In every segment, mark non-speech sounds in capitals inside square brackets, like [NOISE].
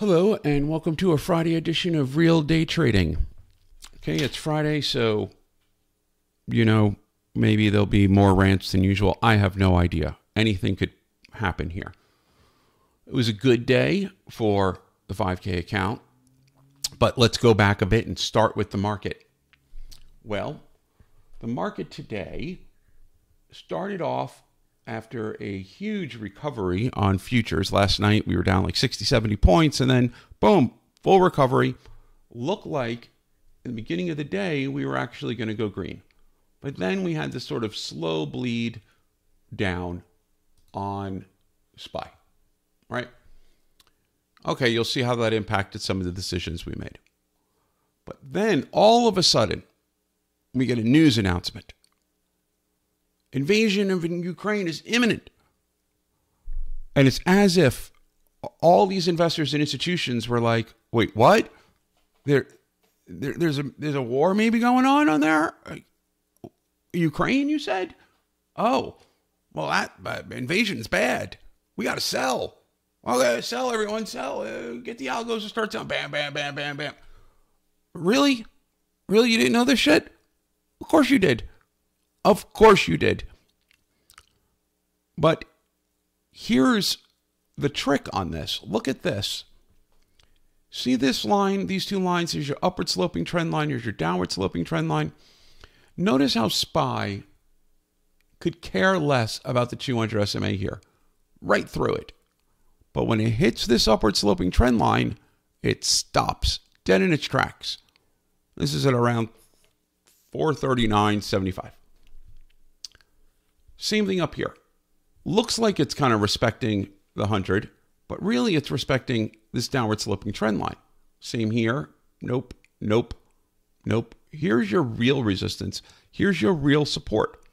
Hello, and welcome to a Friday edition of Real Day Trading. Okay, it's Friday, so you know, maybe there'll be more rants than usual. I have no idea. Anything could happen here. It was a good day for the 5K account, but let's go back a bit and start with the market. Well, the market today started off after a huge recovery on futures. Last night we were down like 60, 70 points, and then boom, full recovery. Looked like in the beginning of the day we were actually going to go green. But then we had this sort of slow bleed down on SPY, right? Okay, you'll see how that impacted some of the decisions we made. But then all of a sudden, we get a news announcement. Invasion of Ukraine is imminent. And it's as if all these investors and institutions were like, wait, what? There, there there's a there's a war maybe going on on there? Ukraine, you said? Oh, well, that uh, invasion is bad. We got to sell. Okay, sell, everyone, sell. Uh, get the algos to start selling. Bam, bam, bam, bam, bam. Really? Really? You didn't know this shit? Of course you did. Of course you did. But here's the trick on this. Look at this. See this line, these two lines? Here's your upward sloping trend line, here's your downward sloping trend line. Notice how SPY could care less about the 200 SMA here, right through it. But when it hits this upward sloping trend line, it stops dead in its tracks. This is at around 439.75. Same thing up here. Looks like it's kind of respecting the 100, but really it's respecting this downward sloping trend line. Same here. Nope, nope, nope. Here's your real resistance. Here's your real support.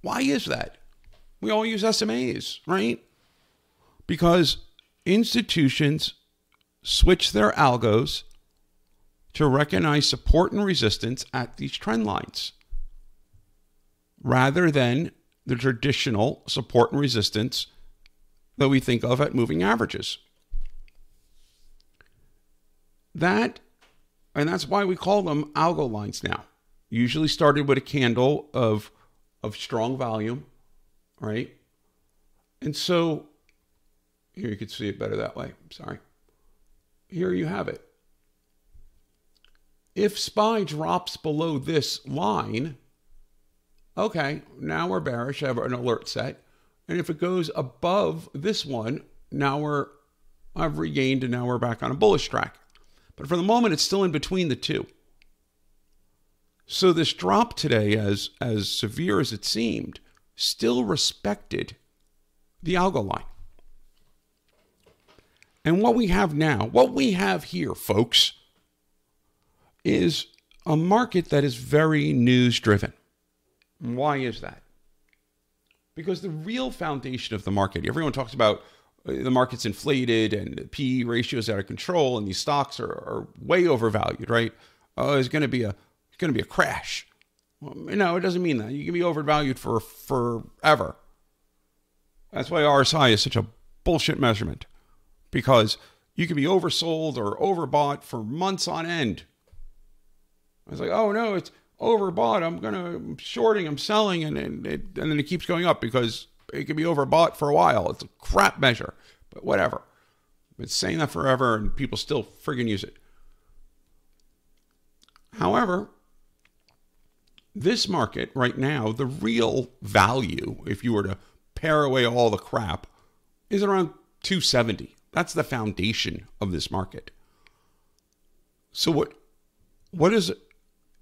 Why is that? We all use SMAs, right? Because institutions switch their algos to recognize support and resistance at these trend lines rather than the traditional support and resistance that we think of at moving averages. That, and that's why we call them algo lines now. Usually started with a candle of, of strong volume, right? And so here you can see it better that way. Sorry. Here you have it. If SPY drops below this line, okay, now we're bearish. I have an alert set. And if it goes above this one, now we're I've regained and now we're back on a bullish track. But for the moment, it's still in between the two. So this drop today, as as severe as it seemed, still respected the algo line. And what we have now, what we have here, folks, is a market that is very news driven. Why is that? Because the real foundation of the market, everyone talks about uh, the market's inflated and P ratios out of control and these stocks are, are way overvalued, right? Oh, it's going to be a it's going to be a crash. Well, no, it doesn't mean that. You can be overvalued for forever. That's why RSI is such a bullshit measurement because you can be oversold or overbought for months on end. I was like, oh no, it's overbought. I'm gonna I'm shorting, I'm selling, and and, it, and then it keeps going up because it can be overbought for a while. It's a crap measure, but whatever. I've been saying that forever, and people still friggin' use it. However, this market right now, the real value, if you were to pare away all the crap, is around 270. That's the foundation of this market. So what what is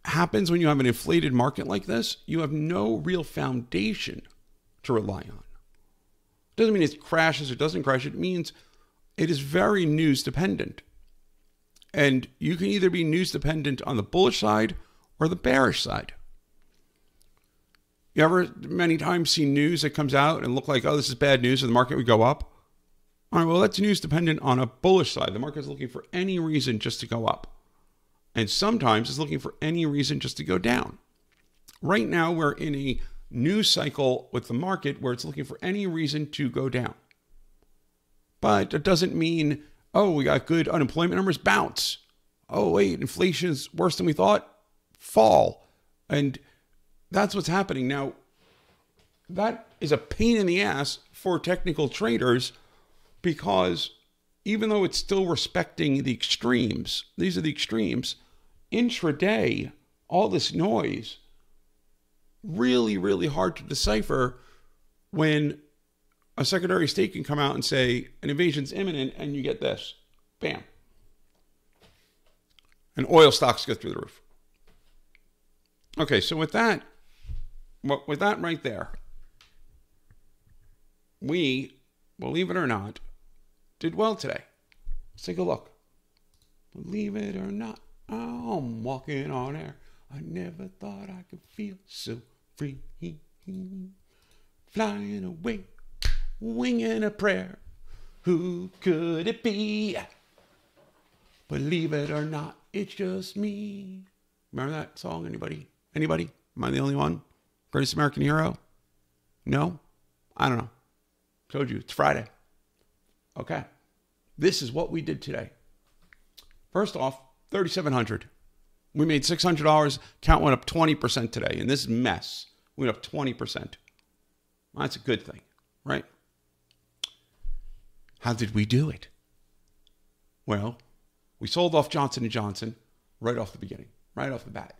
happens when you have an inflated market like this? You have no real foundation to rely on. Doesn't mean it crashes or doesn't crash. It means it is very news dependent. And you can either be news dependent on the bullish side or the bearish side. You ever many times see news that comes out and look like, oh, this is bad news, and the market would go up? All right, well, that's news dependent on a bullish side. The market is looking for any reason just to go up. And sometimes it's looking for any reason just to go down. Right now, we're in a news cycle with the market where it's looking for any reason to go down. But it doesn't mean Oh, we got good unemployment numbers, bounce. Oh, wait, inflation's worse than we thought, fall. And that's what's happening. Now, that is a pain in the ass for technical traders because even though it's still respecting the extremes, these are the extremes, intraday, all this noise, really, really hard to decipher when a Secretary of State can come out and say an invasion's imminent and you get this. Bam. And oil stocks go through the roof. Okay, so with that, with that right there, we, believe it or not, did well today. Let's take a look. Believe it or not, I'm walking on air. I never thought I could feel so free. Flying away, winging a prayer. Who could it be? Believe it or not, it's just me. Remember that song? Anybody? Anybody? Am I the only one? Greatest American Hero? No? I don't know. Told you, it's Friday. Okay. This is what we did today. First off, 3700 We made $600. Count went up 20% today. And this mess we went up 20%. That's a good thing, right? How did we do it? Well, we sold off Johnson & Johnson right off the beginning, right off the bat.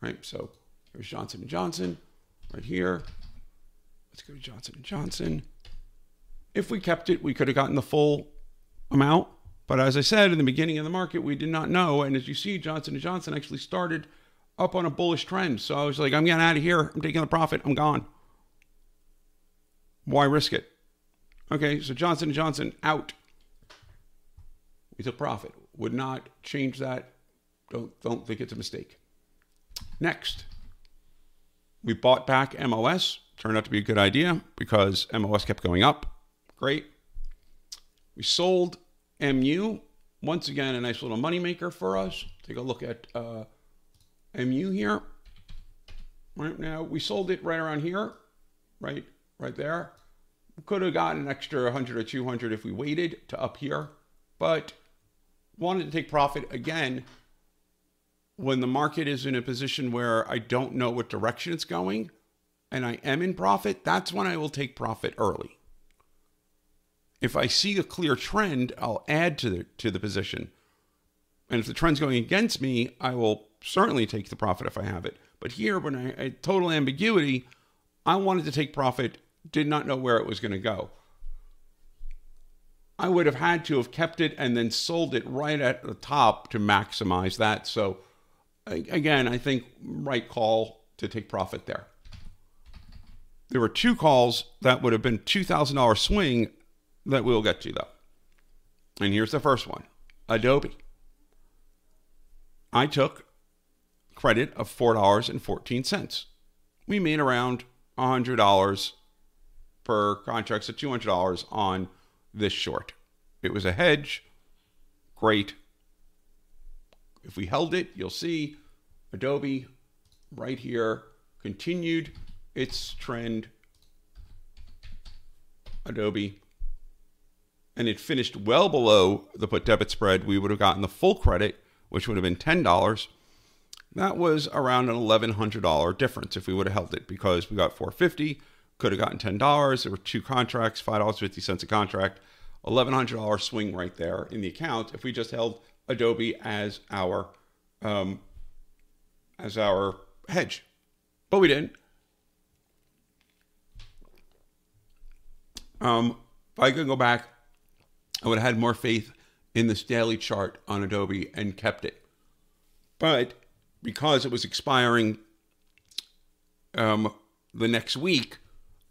Right? So here's Johnson & Johnson right here. Let's go to Johnson & Johnson. If we kept it, we could have gotten the full amount. But as I said in the beginning of the market, we did not know. And as you see, Johnson & Johnson actually started up on a bullish trend. So I was like, I'm getting out of here. I'm taking the profit. I'm gone. Why risk it? Okay, so Johnson & Johnson out. We took profit. Would not change that. Don't don't think it's a mistake. Next, we bought back MOS. Turned out to be a good idea because MOS kept going up. Great. We sold MU. Once again, a nice little moneymaker for us. Take a look at uh, MU here. Right now, we sold it right around here, right, right there. Could have gotten an extra 100 or 200 if we waited to up here, but wanted to take profit again when the market is in a position where I don't know what direction it's going and I am in profit, that's when I will take profit early. If I see a clear trend, I'll add to the to the position. And if the trend's going against me, I will certainly take the profit if I have it. But here, when I, I total ambiguity, I wanted to take profit, did not know where it was going to go. I would have had to have kept it and then sold it right at the top to maximize that. So again, I think right call to take profit there. There were two calls that would have been $2,000 swing that we'll get to though. And here's the first one Adobe. I took credit of $4.14. We made around $100 per contract, so $200 on this short. It was a hedge. Great. If we held it, you'll see Adobe right here continued its trend. Adobe. And it finished well below the put debit spread. We would have gotten the full credit, which would have been $10. That was around an $1,100 difference if we would have held it because we got 450 could have gotten $10. There were two contracts, $5.50 a contract, $1,100 swing right there in the account if we just held Adobe as our um, as our hedge. But we didn't. Um, if I could go back, I would have had more faith in this daily chart on Adobe and kept it. But because it was expiring um, the next week,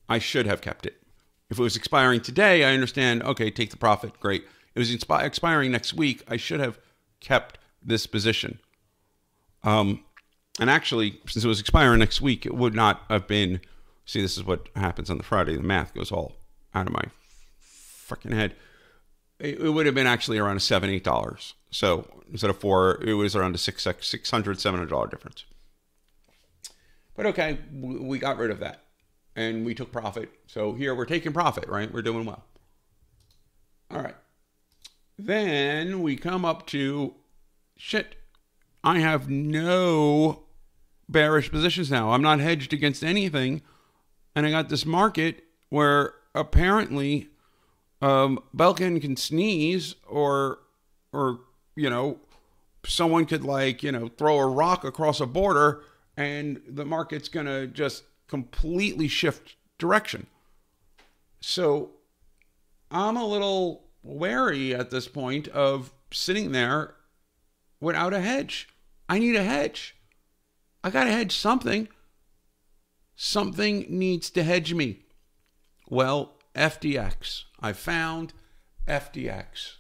I should have kept it. If it was expiring today, I understand, okay, take the profit, great. It was expiring next week, I should have kept this position. Um, and actually, since it was expiring next week, it would not have been. See, this is what happens on the Friday. The math goes all out of my freaking head. It, would have been actually around seven, eight dollars. So instead of four, it was around a six, six hundred, seven hundred dollar difference. But okay, we got rid of that, and we took profit. So here we're taking profit, right? We're doing well. All right. then we come up to shit. I have no bearish positions now. I'm not hedged against anything. And I got this market where apparently um, Blinken can sneeze or, or, you know, someone could like, you know, throw a rock across a border and the market's to just completely shift direction. So I'm a little wary at this point of sitting there without a hedge. I need a hedge. I got to hedge something. Something needs to hedge me. Well, FDX. I found FDX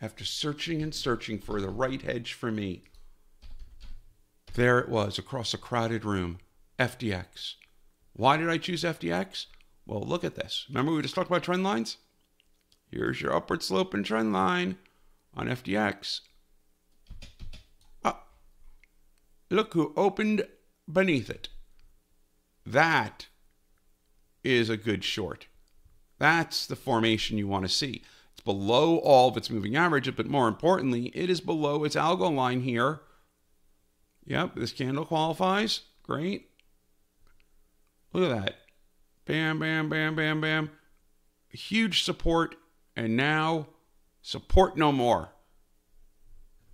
after searching and searching for the right hedge for me. There it was across a crowded room. FDX. Why did I choose FDX? Well, look at this. Remember we just talked about trend lines? Here's your upward sloping trend line on FDX. Ah, look who opened beneath it. That is a good short. That's the formation you want to see. It's below all of its moving averages, but more importantly, it is below its algo line here. Yep, this candle qualifies. Great. Look at that. Bam, bam, bam, bam, bam. Huge support and now support no more.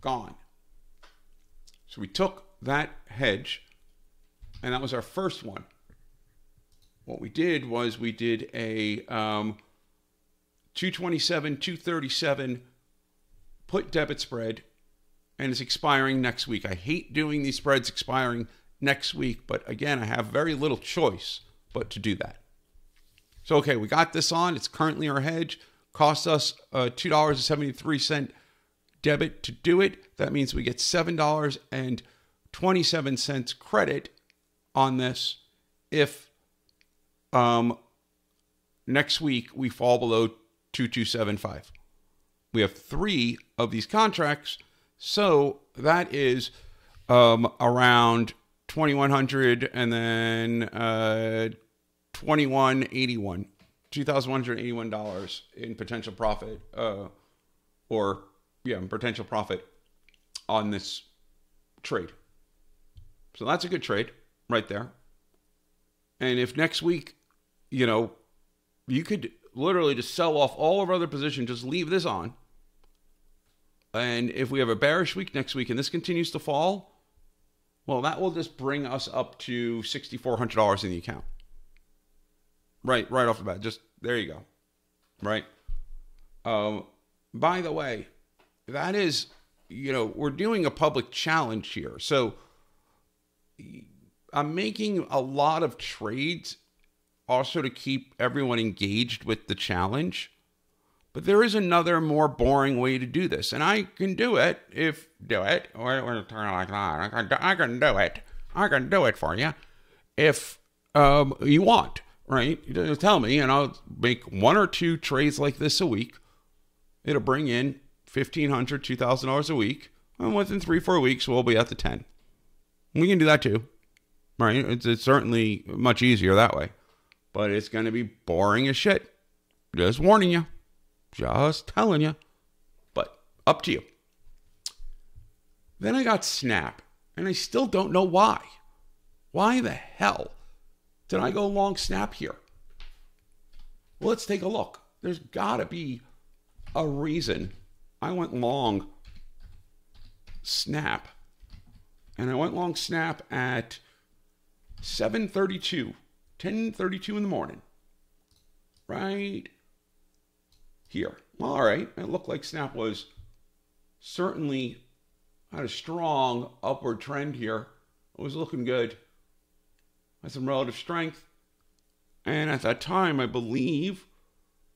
Gone. So we took that hedge, and that was our first one. What we did was we did a um, 227, 237 put debit spread, and it's expiring next week. I hate doing these spreads expiring next week, but again, I have very little choice but to do that. So, okay, we got this on. It's currently our hedge. Cost us uh, $2.73 debit to do it. That means we get $7.27 credit on this if um, next week we fall below 2275. We have three of these contracts, so that is um, around 2100 and then uh, 2181 $2,181 in potential profit, uh, or yeah, potential profit on this trade. So that's a good trade right there. And if next week, you know, you could literally just sell off all of our other positions, just leave this on. And if we have a bearish week next week and this continues to fall, well, that will just bring us up to $6,400 in the account. Right, right off the bat. Just there you go. Right. Um, by the way, that is, you know, we're doing a public challenge here. So I'm making a lot of trades also to keep everyone engaged with the challenge. But there is another more boring way to do this, and I can do it if do it. Or, like that. I can, I can do it. I can do it for you if um, you want right? You tell me, and I'll make one or two trades like this a week. It'll bring in $1,500, $2,000 a week. And within three, four weeks, we'll be at the 10. We can do that too, right? It's, it's certainly much easier that way. But it's going to be boring as shit. Just warning you. Just telling you. But up to you. Then I got Snap, and I still don't know why. Why the hell did I go long snap here? Well, let's take a look. There's got to be a reason I went long snap. And I went long snap at 7:32, 10:32 in the morning. Right here. Well, all right. It looked like snap was certainly had a strong upward trend here. It was looking good had some relative strength. And at that time, I believe,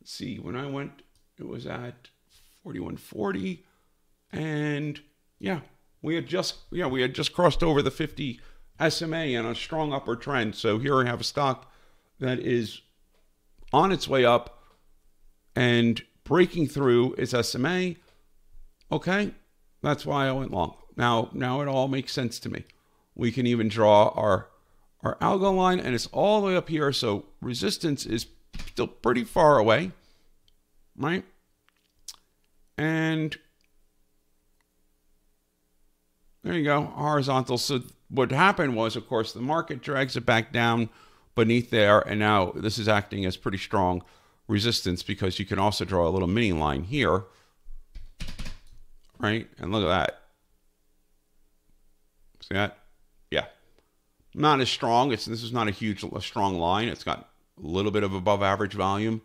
let's see, when I went, it was at 4140. And yeah, we had just yeah, we had just crossed over the 50 SMA and a strong upward trend. So here I have a stock that is on its way up and breaking through its SMA. Okay, that's why I went long. Now, now it all makes sense to me. We can even draw our our algo line, and it's all the way up here. So resistance is still pretty far away, right? And there you go, horizontal. So what happened was, of course, the market drags it back down beneath there, and now this is acting as pretty strong resistance because you can also draw a little mini line here, right? And look at that. See that? Yeah. Not as strong. It's this is not a huge, a strong line. It's got a little bit of above average volume.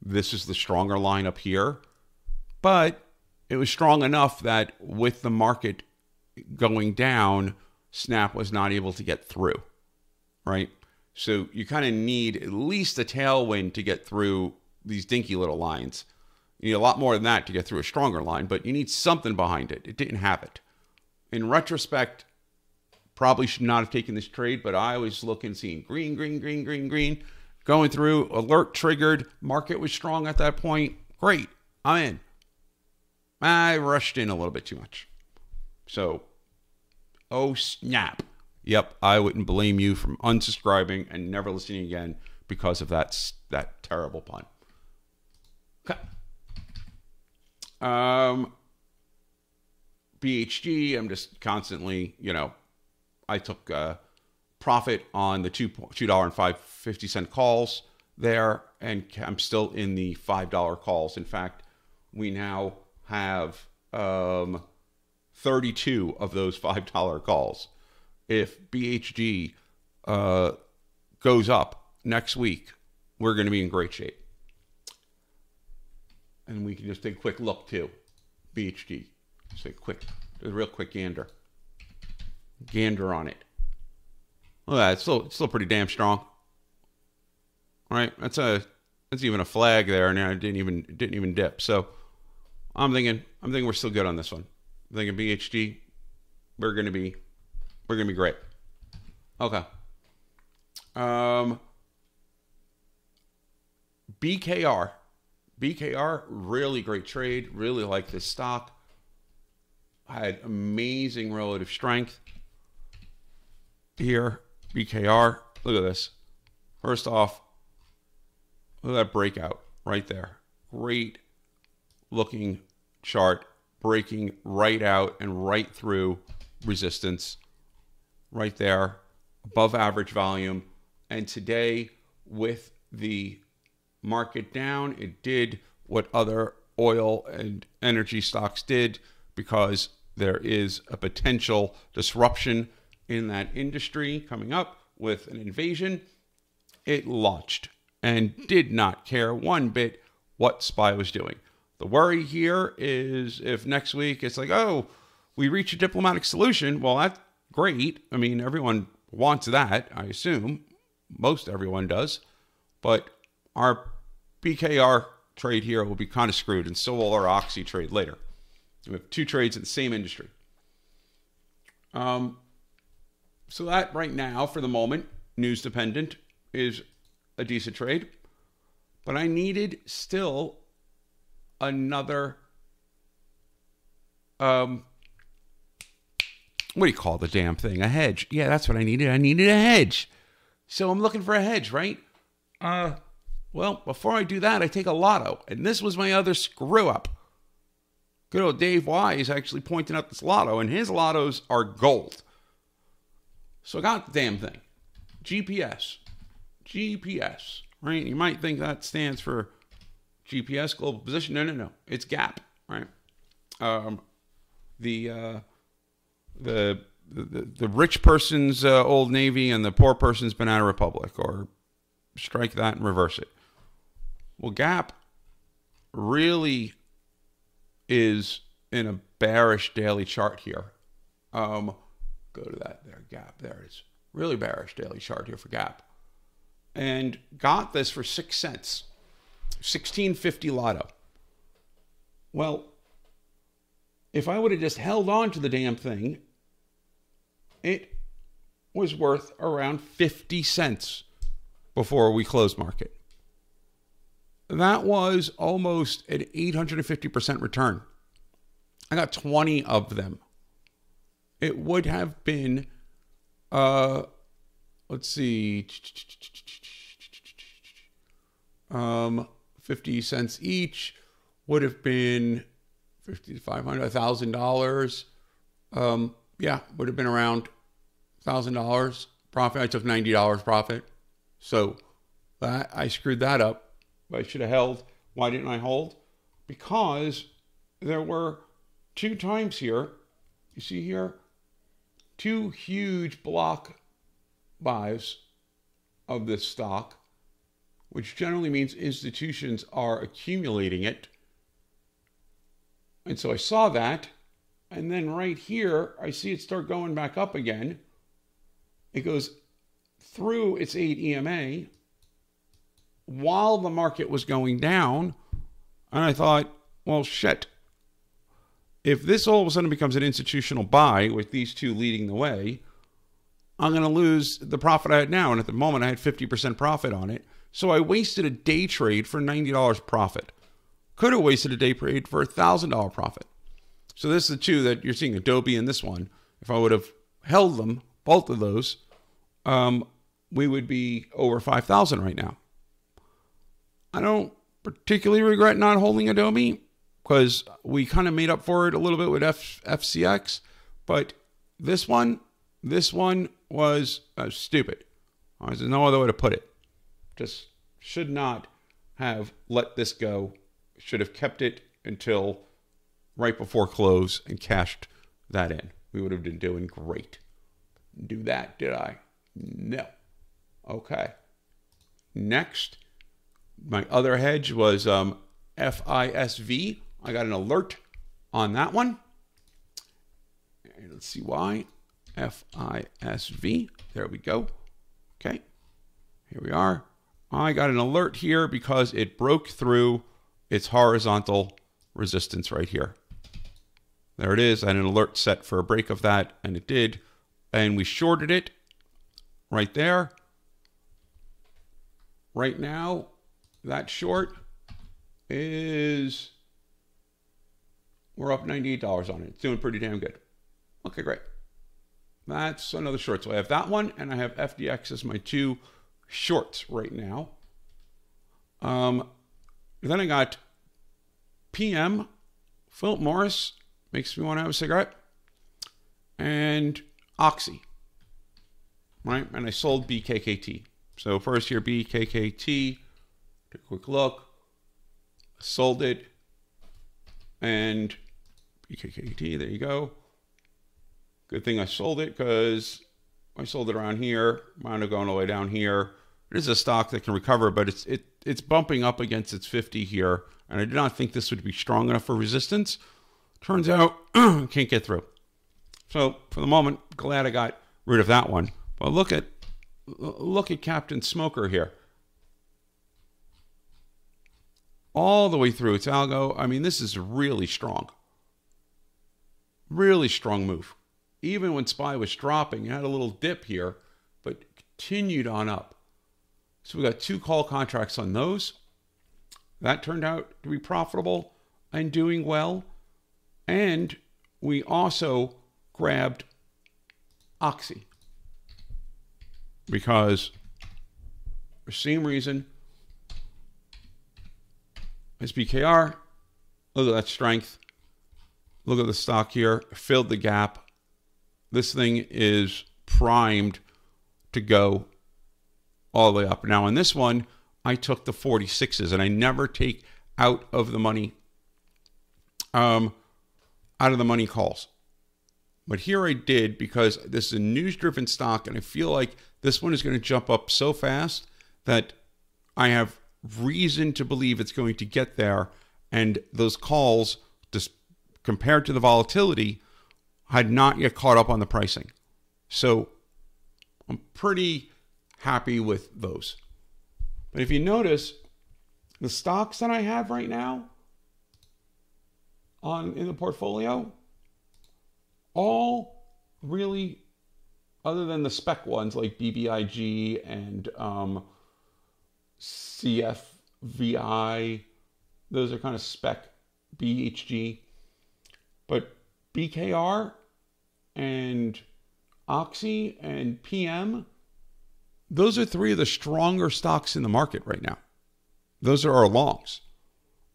This is the stronger line up here, but it was strong enough that with the market going down, Snap was not able to get through, right? So you kind of need at least a tailwind to get through these dinky little lines. You need a lot more than that to get through a stronger line, but you need something behind it. It didn't have it. In retrospect, probably should not have taken this trade, but I was looking, seeing green, green, green, green, green, going through, alert triggered, market was strong at that point. Great, I'm in. I rushed in a little bit too much. So, oh snap. Yep, I wouldn't blame you from unsubscribing and never listening again because of that that terrible pun. Okay. Um, BHG, I'm just constantly, you know, I took uh, profit on the two two dollar and five fifty cent calls there, and I'm still in the five dollar calls. In fact, we now have um, 32 of those $5 calls. If BHG uh, goes up next week, we're going to be in great shape. And we can just take a quick look too. BHG. A quick, a real quick gander. Gander on it. Well, it's still it's still pretty damn strong. All right, that's a that's even a flag there, and it didn't even didn't even dip. So I'm thinking I'm thinking we're still good on this one. Thinking BHG, we're gonna be we're gonna be great. Okay. Um BKR. BKR, really great trade. Really like this stock. Had amazing relative strength here. BKR. Look at this. First off, look at that breakout right there. Great looking chart breaking right out and right through resistance right there above average volume. And today with the market down it did what other oil and energy stocks did because there is a potential disruption in that industry coming up with an invasion. It launched and did not care one bit what spy was doing the worry here is if next week it's like, oh, we reach a diplomatic solution. Well, that's great. I mean, everyone wants that, I assume. Most everyone does. But our BKR trade here will be kind of screwed, and so will our Oxy trade later. We have two trades in the same industry. Um, so that right now, for the moment, news dependent, is a decent trade. But I needed still another um what do you call the damn thing? A hedge. Yeah, that's what I needed. I needed a hedge. So I'm looking for a hedge, right? Uh well, before I do that, I take a lotto. And this was my other screw up. Good old Dave Wise actually pointing out this lotto, and his lottos are gold. So I got the damn thing. GPS. GPS, right? You might think that stands for GPS global position. No, no, no. It's gap, right? Um, the, uh, the the the rich person's uh, old navy and the poor person's banana republic, or strike that and reverse it. Well, Gap really is in a bearish daily chart here. Um, go to that there, Gap. There it's really bearish daily chart here for Gap, and got this for six cents. 1650 lotto. Well, if I would have just held on to the damn thing, it was worth around 50 cents before we closed market. That was almost an 850% return. I got 20 of them. It would have been, uh, let's see, um, 50 cents each would have been fifty to five hundred, thousand dollars. Um, yeah, would have been around thousand dollars profit. I took ninety dollars profit, so that I screwed that up. I should have held. Why didn't I hold? Because there were two times here. You see here, two huge block buys of this stock, which generally means institutions are accumulating it. And so I saw that. And then right here, I see it start going back up again. It goes through its 8 EMA while the market was going down. And I thought, well, shit. If this all of a sudden becomes an institutional buy with these two leading the way, I'm going to lose the profit I had now. And at the moment, I had 50% profit on it. So I wasted a day trade for $90 profit. Could have wasted a day trade for a $1,000 profit. So this is the two that you're seeing, Adobe and this one. If I would have held them, both of those, um, we would be over 5,000 right now. I don't particularly regret not holding Adobe because we kind of made up for it a little bit with F- FCX. But this one, this one was uh, stupid. There's no other way to put it. Just should not have let this go. Should have kept it until right before close and cashed that in. We would have been doing great. Do that, did I? No. Okay. Next, my other hedge was um, FISV. I got an alert on that one. And let's see why. FISV. There we go. Okay. Here we are. I got an alert here because it broke through its horizontal resistance right here. There it is. I had an alert set for a break of that, and it did. And we shorted it right there. Right now, that short is we're up $98 on it. It's doing pretty damn good. Okay, great. That's another short. So I have that one and I have FDX as my two shorts right now. Um, then I got PM, Philip Morris, makes me want to have a cigarette, and Oxy, right? And I sold BKKT. So first here, BKKT, Take a quick look. Sold it. And BKKT, there you go. Good thing I sold it because I sold it around here. Mine are going all the way down here. It is a stock that can recover, but it's it it's bumping up against its 50 here. And I did not think this would be strong enough for resistance. Turns out [CLEARS THROAT] can't get through. So for the moment, glad I got rid of that one. But look at look at Captain Smoker here all the way through its algo. I mean, this is really strong. Really strong move. Even when SPY was dropping, it had a little dip here, but continued on up. So we got two call contracts on those. That turned out to be profitable and doing well. And we also grabbed Oxy because for same reason as BKR, look at that strength. Look at the stock here, filled the gap. This thing is primed to go all the way up. Now, in this one, I took the 46s and I never take out of the money, um, out of the money calls. But here I did because this is a news driven stock and I feel like this one is going to jump up so fast that I have reason to believe it's going to get there. And those calls, just compared to the volatility, had not yet caught up on the pricing. So I'm pretty happy with those. But if you notice, the stocks that I have right now on in the portfolio, all really, other than the spec ones like BBIG and um, CFVI. Those are kind of spec BHG. But BKR and Oxy and PM, those are three of the stronger stocks in the market right now. Those are our longs.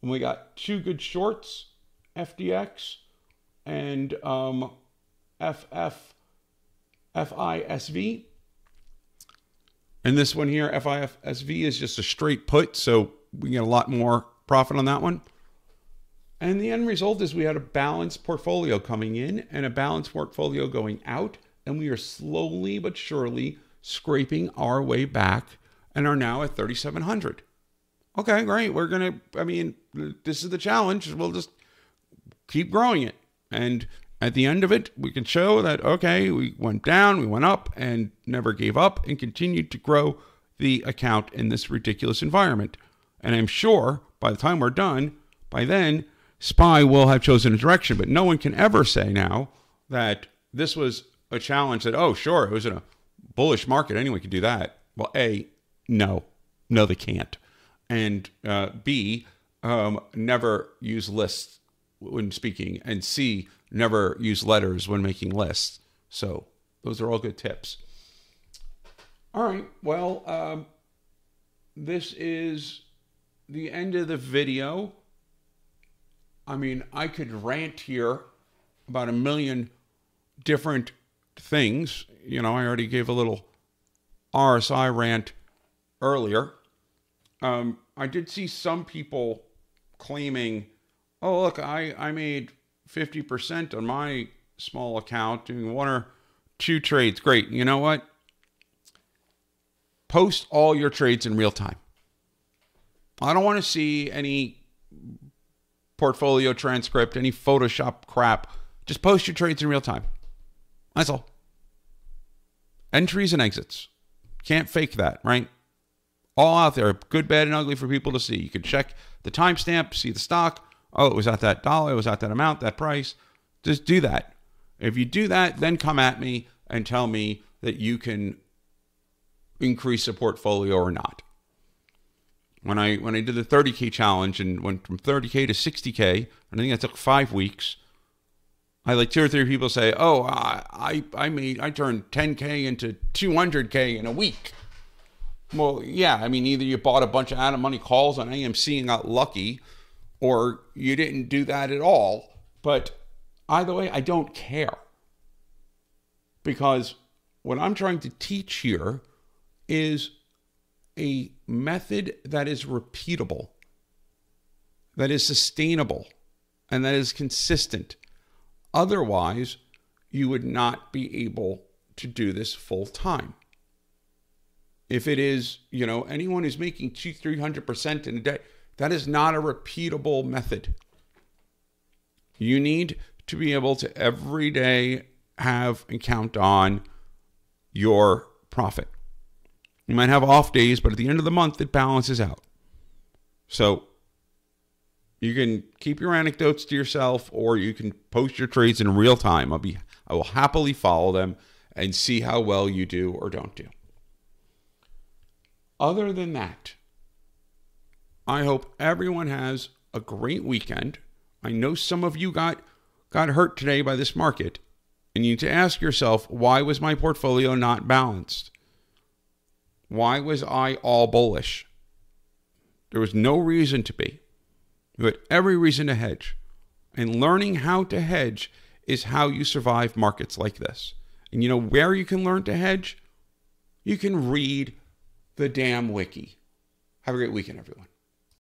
And we got two good shorts FDX and um, FF, FISV. And this one here, FISV, is just a straight put, so we get a lot more profit on that one. And the end result is we had a balanced portfolio coming in and a balanced portfolio going out, and we are slowly but surely scraping our way back and are now at 3,700. Okay, great. We're going to, I mean, this is the challenge. We'll just keep growing it. And at the end of it, we can show that, okay, we went down, we went up, and never gave up and continued to grow the account in this ridiculous environment. And I'm sure by the time we're done, by then, SPY will have chosen a direction. But no one can ever say now that this was a challenge that, oh, sure, it was in a bullish market. Anyone can do that. Well, A, no, no, they can't. And uh, B, um, never use lists when speaking. And C, never use letters when making lists. So those are all good tips. All right. Well, um, this is the end of the video. I mean, I could rant here about a million different things. You know, I already gave a little RSI rant earlier. Um, I did see some people claiming, oh, look, I, I made 50% on my small account doing one or two trades. Great. You know what? Post all your trades in real time. I don't want to see any portfolio transcript, any Photoshop crap. Just post your trades in real time. That's all. Entries and exits. Can't fake that, right? All out there, good, bad, and ugly for people to see. You can check the timestamp, see the stock. Oh, it was at that dollar, it was at that amount, that price. Just do that. If you do that, then come at me and tell me that you can increase a portfolio or not when I when I did the 30k challenge and went from 30k to 60k, I think that took five weeks. I like two or three people say, "Oh, I I made I turned 10k into 200k in a week." Well, yeah, I mean either you bought a bunch of out of money calls on AMC and got lucky, or you didn't do that at all. But either way, I don't care because what I'm trying to teach here is a method that is repeatable, that is sustainable, and that is consistent. Otherwise, you would not be able to do this full time. If it is, you know, anyone who's making two, three hundred percent in a day, that is not a repeatable method. You need to be able to every day have and count on your profit. You might have off days, but at the end of the month, it balances out. So you can keep your anecdotes to yourself, or you can post your trades in real time. I'll be, I will happily follow them and see how well you do or don't do. Other than that, I hope everyone has a great weekend. I know some of you got got hurt today by this market, and you need to ask yourself, why was my portfolio not balanced? Why was I all bullish? There was no reason to be. You had every reason to hedge. And learning how to hedge is how you survive markets like this. And you know where you can learn to hedge? You can read the damn wiki. Have a great weekend, everyone.